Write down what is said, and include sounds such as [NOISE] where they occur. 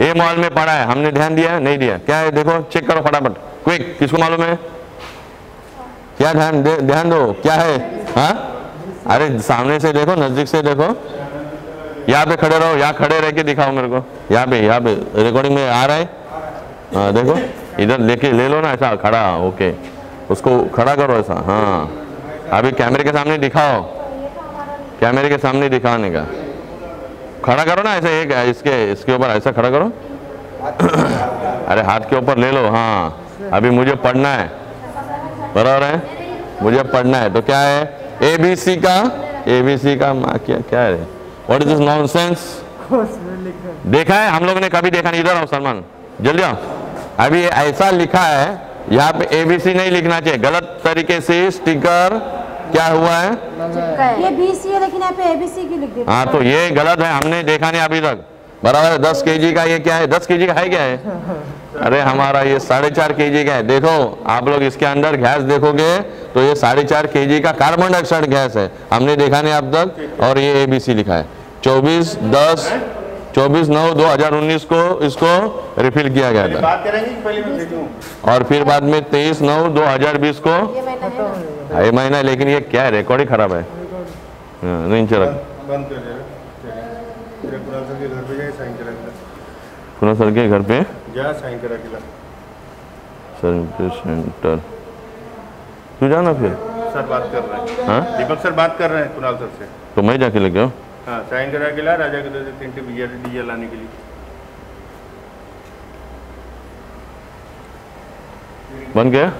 ये मॉल में पड़ा है, हमने ध्यान दिया है? नहीं दिया। क्या है? देखो चेक करो फटाफट। क्विक किसको मालूम है? क्या ध्यान ध्यान दो। क्या है? हाँ? अरे, सामने से देखो, नज़दीक से देखो। यहाँ पे खड़े रहो, यहाँ खड़े रह के दिखाओ मेरे को। यहाँ पे यहाँ पे रिकॉर्डिंग में आ रहा है? हाँ देखो। इधर लेके ले लो ना, ऐसा खड़ा, ओके। उसको खड़ा करो ऐसा हाँ। अभी कैमरे के सामने दिखाओ। कैमरे के सामने दिखाने का। खड़ा करो ना ऐसे एक, इसके इसके ऊपर ऐसा खड़ा करो। [COUGHS] अरे हाथ के ऊपर ले लो हाँ। अभी मुझे पढ़ना है। बराबर है? मुझे पढ़ना है। तो क्या है? ए बी सी का ए बी सी का क्या क्या है व्हाट इज़ दिस नॉनसेंस देखा है? हम लोग ने कभी देखा नहीं। इधर आओ, सलमान। जल्दी आओ। अभी ऐसा लिखा है, यहाँ पे एबीसी नहीं लिखना चाहिए। गलत तरीके से स्टिकर क्या हुआ है? ये बी सी है लेकिन यहाँ पे एबीसी की लिख दी। हाँ तो ये गलत है हमने देखा नहीं अभी तक। बराबर है दस के का ये क्या है? दस के का है क्या है अरे हमारा ये साढ़े चार के का है। देखो आप लोग इसके अंदर गैस देखोगे तो ये साढ़े चार के का कार्बन डाइऑक्साइड गैस है। हमने देखा नहीं अब तक और ये एबीसी लिखा है। चौबीस दस चौबीस नौ दो हज़ार उन्नीस को इसको रिफिल किया गया था। बात पहले और फिर बाद में तेईस नौ दो हज़ार बीस को ये महीना है है, लेकिन ये क्या है? रिकॉर्ड ही खराब है। हाँ, नहीं चला। बंद कर कुणाल सर के घर पे सर्विस सेंटर। तू जाना फिर। सर बात कर रहे हैं। हाँ? दीपक सर बात कर रहे हैं कुणाल सर से। तो मैं जाके लेके आओ हाँ। साइन करा के ला राजा के दे तीन टी डीजल डीजल लाने के लिए। बन गया?